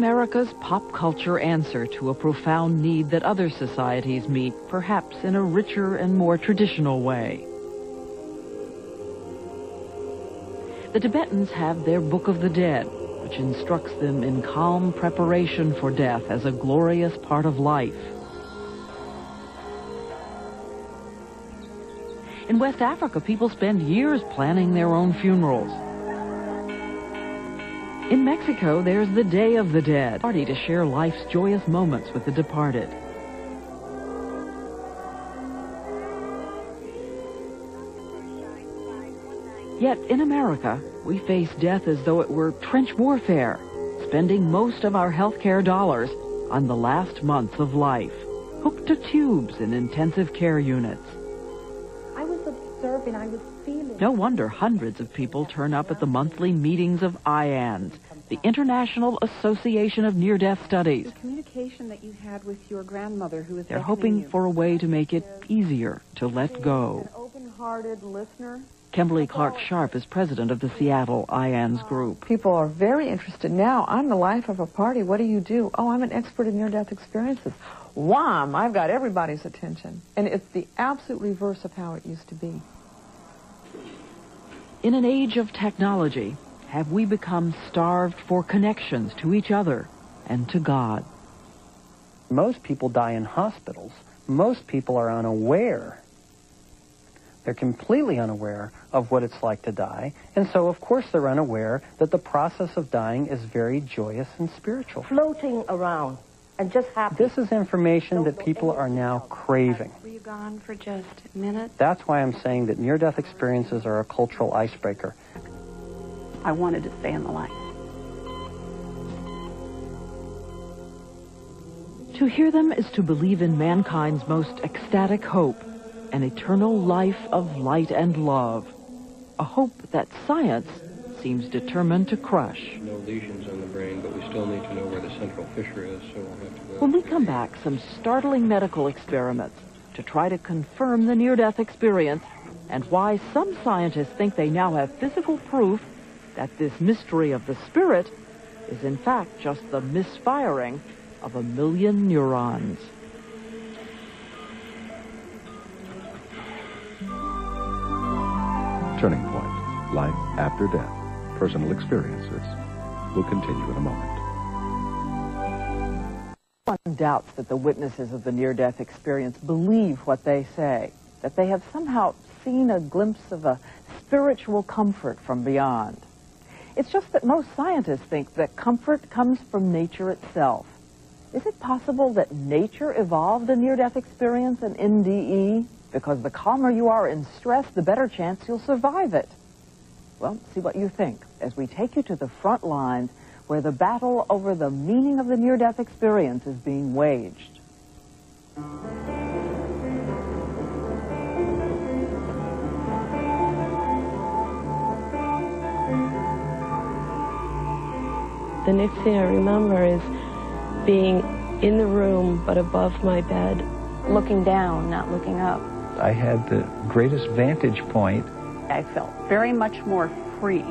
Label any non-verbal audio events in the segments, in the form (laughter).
America's pop culture answer to a profound need that other societies meet, perhaps in a richer and more traditional way. The Tibetans have their Book of the Dead, which instructs them in calm preparation for death as a glorious part of life. In West Africa, people spend years planning their own funerals. In Mexico, there's the Day of the Dead, party to share life's joyous moments with the departed. Yet in America, we face death as though it were trench warfare, spending most of our healthcare dollars on the last months of life, hooked to tubes in intensive care units. I was observing, I was. No wonder hundreds of people turn up at the monthly meetings of IANDS, the International Association of Near-Death Studies. The communication that you had with your grandmother who was They're hoping you. for a way to make it easier to let go. An open-hearted listener. Kimberly Clark Sharp is president of the Seattle IANDS group. People are very interested now. I'm the life of a party. What do you do? Oh, I'm an expert in near-death experiences. Wham! I've got everybody's attention. And it's the absolute reverse of how it used to be. In an age of technology, have we become starved for connections to each other and to God? Most people die in hospitals. Most people are unaware. They're completely unaware of what it's like to die. And so, of course, they're unaware that the process of dying is very joyous and spiritual. floating around and just happy. This is information that people are now craving. Were you gone for just a minute? That's why I'm saying that near-death experiences are a cultural icebreaker. I wanted to stay in the light. To hear them is to believe in mankind's most ecstatic hope, an eternal life of light and love. A hope that science seems determined to crush. No lesions on the brain, but we still need to know where the central fissure is, so we'll have to go. When we come back, some startling medical experiments to try to confirm the near-death experience and why some scientists think they now have physical proof that this mystery of the spirit is in fact just the misfiring of a million neurons. Turning Point, Life After Death, Personal Experiences, will continue in a moment. One doubts that the witnesses of the near-death experience believe what they say, that they have somehow seen a glimpse of a spiritual comfort from beyond. It's just that most scientists think that comfort comes from nature itself. Is it possible that nature evolved a near-death experience, an NDE? Because the calmer you are in stress, the better chance you'll survive it. Well, see what you think as we take you to the front lines where the battle over the meaning of the near-death experience is being waged. The next thing I remember is being in the room but above my bed. Looking down, not looking up. I had the greatest vantage point. I felt very much more free.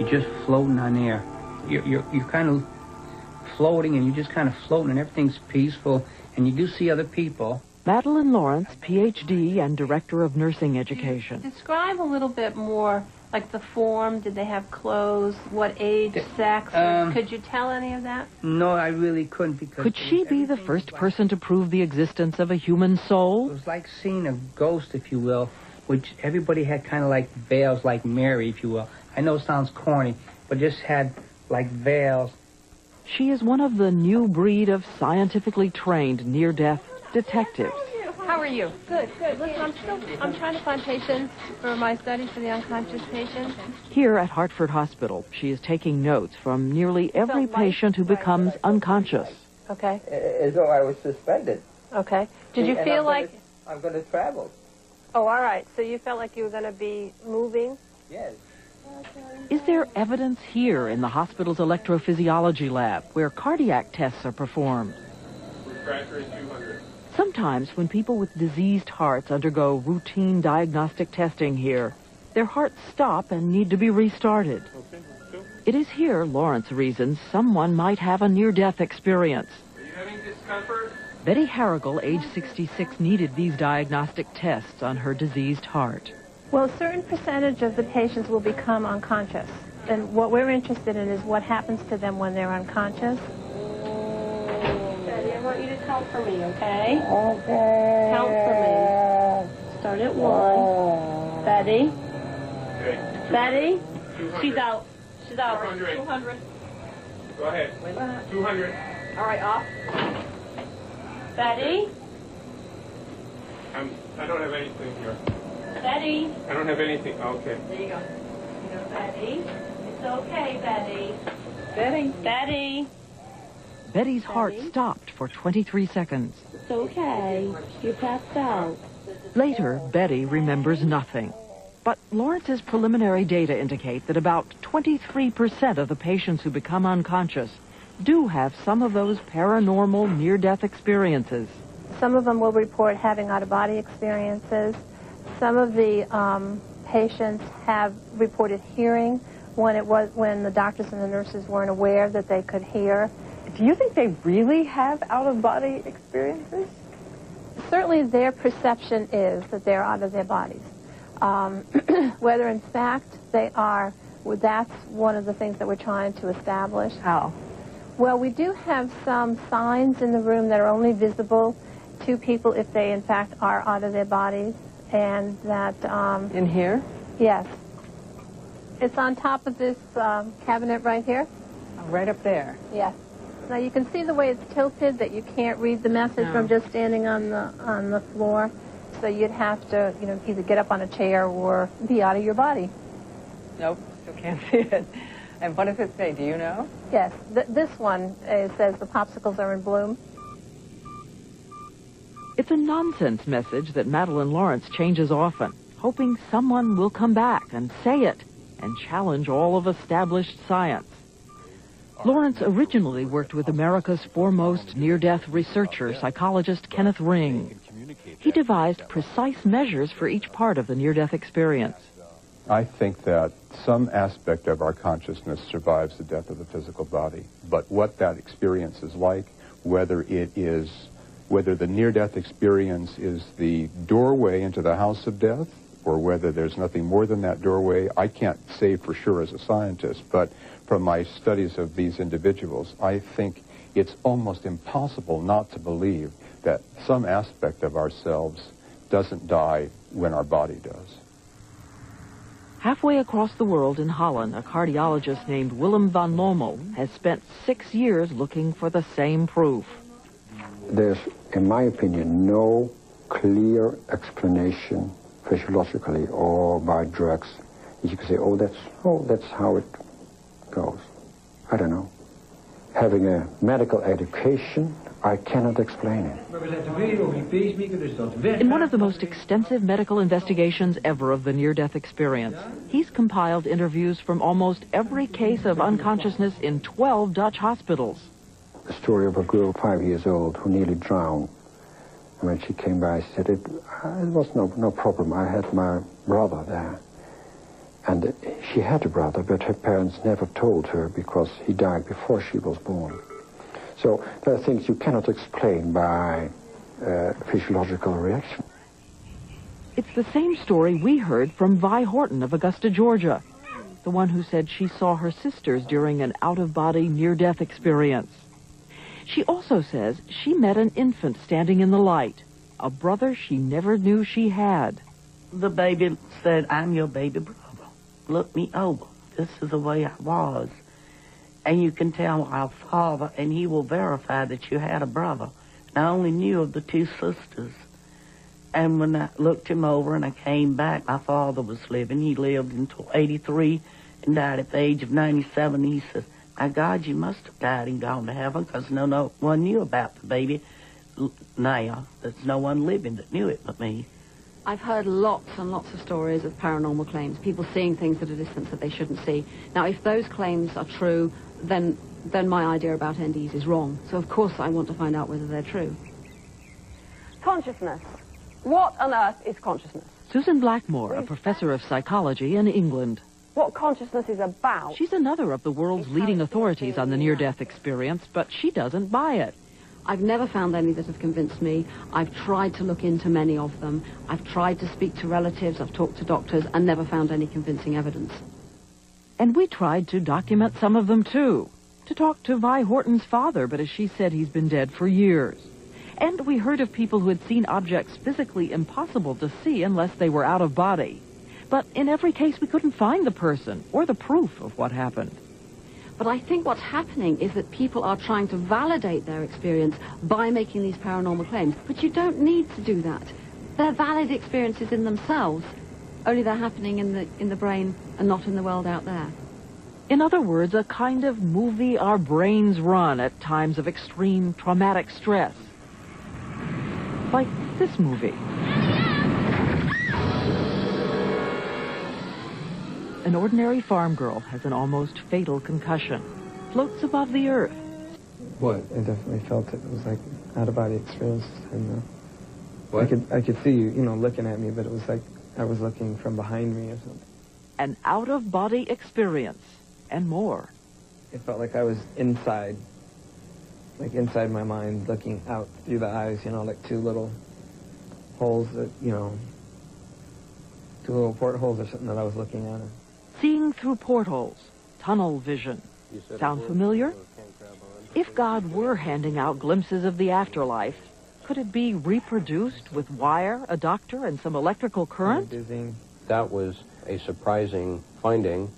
You're just floating on air. You're, you're, you're kind of floating and you're just kind of floating and everything's peaceful and you do see other people. Madeleine Lawrence, PhD and Director of Nursing Education. Describe a little bit more, like the form. Did they have clothes? What age, sex? Um, Could you tell any of that? No, I really couldn't because Could she be the first person to prove the existence of a human soul? it was like seeing a ghost, if you will, which everybody had kind of like veils, like Mary, if you will. I know it sounds corny, but just had like veils. She is one of the new breed of scientifically trained near-death detectives. How are you? Good, good. Listen, I'm still I'm trying to find patients for my study for the unconscious patients. Here at Hartford Hospital, she is taking notes from nearly every patient who becomes unconscious. Okay. As though I was suspended. Okay. Did you And feel I'm like? Gonna, I'm going to travel. Oh, all right. So you felt like you were going to be moving. Yes. Is there evidence here in the hospital's electrophysiology lab where cardiac tests are performed? Refractory 200. Sometimes when people with diseased hearts undergo routine diagnostic testing here, their hearts stop and need to be restarted. Okay, let's. It is here, Lawrence reasons, someone might have a near-death experience. Are you having discomfort? Betty Harrigal, age 66, needed these diagnostic tests on her diseased heart. Well, a certain percentage of the patients will become unconscious. And what we're interested in is what happens to them when they're unconscious. Betty, I want you to count for me, okay? Okay. Count for me. Start at one. Oh. Betty. Okay. Betty. She's out. She's out. 200. 200. Go ahead. 200. All right, off. Betty. I'm, I don't have anything here. Betty. I don't have anything. Oh, okay. There you go. You go, Betty. It's okay, Betty. Betty. Betty. Betty's heart stopped for 23 seconds. It's okay. You passed out. Later, Betty remembers nothing. But Lawrence's preliminary data indicate that about 23% of the patients who become unconscious do have some of those paranormal near-death experiences. Some of them will report having out-of-body experiences. Some of the um, patients have reported hearing when it was when the doctors and the nurses weren't aware that they could hear. Do you think they really have out-of-body experiences? Certainly, their perception is that they're out of their bodies. Um, (clears throat) whether in fact they are, well, that's one of the things that we're trying to establish. How? Well, we do have some signs in the room that are only visible to people if they in fact are out of their bodies, and that. Um, In here? Yes. It's on top of this um, cabinet right here. Right up there. Yes. Now you can see the way it's tilted that you can't read the message No. from just standing on the on the floor. So you'd have to, you know, either get up on a chair or be out of your body. Nope, still can't (laughs) see it. And what does it say? Do you know? Yes. Th- this one uh, says the popsicles are in bloom. It's a nonsense message that Madeleine Lawrence changes often, hoping someone will come back and say it and challenge all of established science. Lawrence originally worked with America's foremost near-death researcher, psychologist Kenneth Ring. He devised precise measures for each part of the near-death experience. I think that some aspect of our consciousness survives the death of the physical body. But what that experience is like, whether it is, whether the near-death experience is the doorway into the house of death, or whether there's nothing more than that doorway, I can't say for sure as a scientist. But from my studies of these individuals, I think it's almost impossible not to believe that some aspect of ourselves doesn't die when our body does. Halfway across the world in Holland, a cardiologist named Willem van Lommel has spent six years looking for the same proof. There's, in my opinion, no clear explanation physiologically or by drugs you can say, oh, that's, oh, that's how it goes. I don't know. Having a medical education, I cannot explain it. Maar we letten weer op die pacemaker, dus dat weg. In one of the most extensive medical investigations ever of the near-death experience, he's compiled interviews from almost every case of unconsciousness in 12 Dutch hospitals. The story of a girl five years old who nearly drowned. And when she came by, she said, it, uh, it was no, no problem. I had my brother there. And she had a brother, but her parents never told her because he died before she was born. So there are things you cannot explain by uh, physiological reaction. It's the same story we heard from Vi Horton of Augusta, Georgia, the one who said she saw her sisters during an out-of-body near-death experience. She also says she met an infant standing in the light, a brother she never knew she had. The baby said, I'm your baby brother. Look me over. This is the way I was. And you can tell our father, and he will verify that you had a brother. And I only knew of the two sisters. And when I looked him over and I came back, my father was living. He lived until 83 and died at the age of 97. He says, my God, you must have died and gone to heaven because no, no one knew about the baby now. There's no one living that knew it but me. I've heard lots and lots of stories of paranormal claims, people seeing things at a distance that they shouldn't see. Now, if those claims are true, then then my idea about NDEs is wrong. So, of course, I want to find out whether they're true. Consciousness. What on earth is consciousness? Susan Blackmore, a professor of psychology in England. what consciousness is about. She's another of the world's leading authorities on the near-death experience, but she doesn't buy it. I've never found any that have convinced me. I've tried to look into many of them. I've tried to speak to relatives. I've talked to doctors and never found any convincing evidence. And we tried to document some of them, too. To talk to Vi Horton's father, but as she said, he's been dead for years. And we heard of people who had seen objects physically impossible to see unless they were out of body. But in every case, we couldn't find the person or the proof of what happened. But I think what's happening is that people are trying to validate their experience by making these paranormal claims. But you don't need to do that. They're valid experiences in themselves, only they're happening in the, in the brain and not in the world out there. In other words, a kind of movie our brains run at times of extreme traumatic stress. Like this movie. An ordinary farm girl has an almost fatal concussion, floats above the earth. What? I definitely felt it. It was like out of body experience. And uh, What? I could I could see you, you know, looking at me, but it was like I was looking from behind me or something. An out-of-body experience, and more. It felt like I was inside, like inside my mind, looking out through the eyes. You know, like two little holes that you know, two little portholes or something that I was looking at. Seeing through portholes, tunnel vision. Sound familiar? If God were handing out glimpses of the afterlife, could it be reproduced with wire, a doctor, and some electrical current? That was a surprising finding,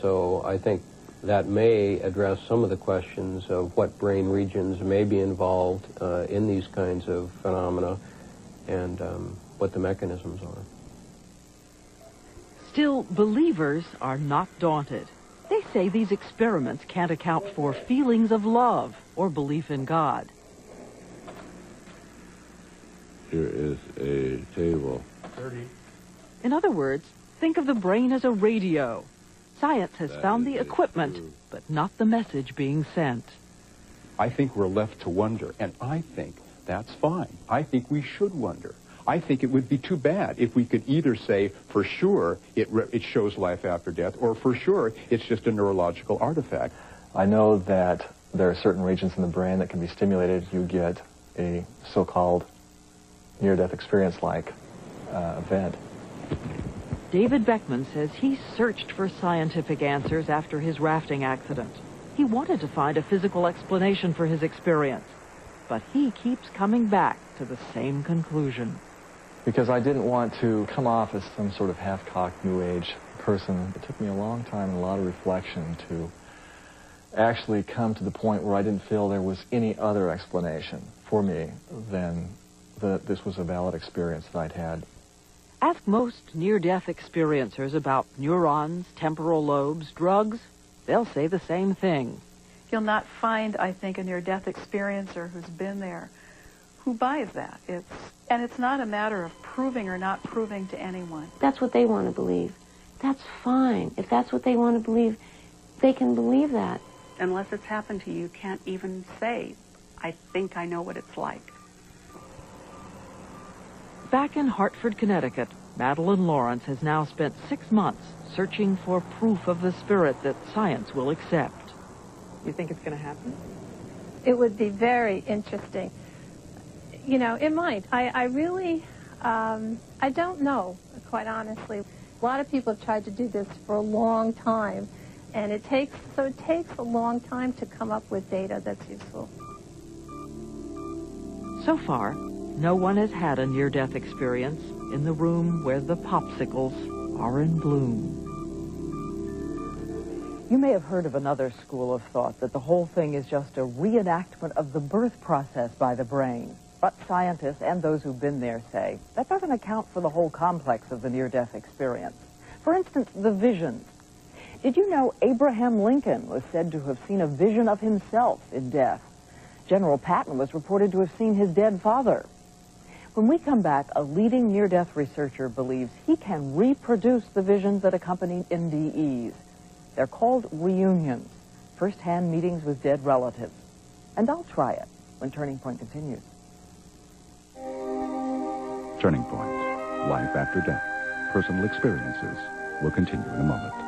so I think that may address some of the questions of what brain regions may be involved uh, in these kinds of phenomena and um, what the mechanisms are. Still, believers are not daunted. They say these experiments can't account for feelings of love or belief in God. Here is a table. 30. In other words, think of the brain as a radio. Science has found the equipment, but not the message being sent. I think we're left to wonder, and I think that's fine. I think we should wonder. I think it would be too bad if we could either say for sure it, re- it shows life after death, or for sure it's just a neurological artifact. I know that there are certain regions in the brain that can be stimulated. You get a so-called near-death experience-like uh, event. David Beckman says he searched for scientific answers after his rafting accident. He wanted to find a physical explanation for his experience, but he keeps coming back to the same conclusion. Because I didn't want to come off as some sort of half-cocked New Age person. It took me a long time and a lot of reflection to actually come to the point where I didn't feel there was any other explanation for me than that this was a valid experience that I'd had. Ask most near-death experiencers about neurons, temporal lobes, drugs. They'll say the same thing. You'll not find, I think, a near-death experiencer who's been there who buys that. It's and it's not a matter of proving or not proving to anyone. That's what they want to believe. That's fine. If that's what they want to believe, they can believe that. Unless it's happened to you, you can't even say, I think I know what it's like. Back in Hartford, Connecticut, Madeleine Lawrence has now spent six months searching for proof of the spirit that science will accept. You think it's going to happen? It would be very interesting. You know, it might. I, I really, um, I don't know, quite honestly. A lot of people have tried to do this for a long time, and it takes, so it takes a long time to come up with data that's useful. So far, no one has had a near-death experience in the room where the popsicles are in bloom. You may have heard of another school of thought that the whole thing is just a reenactment of the birth process by the brain. But scientists and those who've been there say that doesn't account for the whole complex of the near-death experience. For instance, the visions. Did you know Abraham Lincoln was said to have seen a vision of himself in death? General Patton was reported to have seen his dead father. When we come back, a leading near-death researcher believes he can reproduce the visions that accompany NDEs. They're called reunions, first-hand meetings with dead relatives. And I'll try it when Turning Point continues. Turning Point, Life After Death, Personal Experiences will continue in a moment.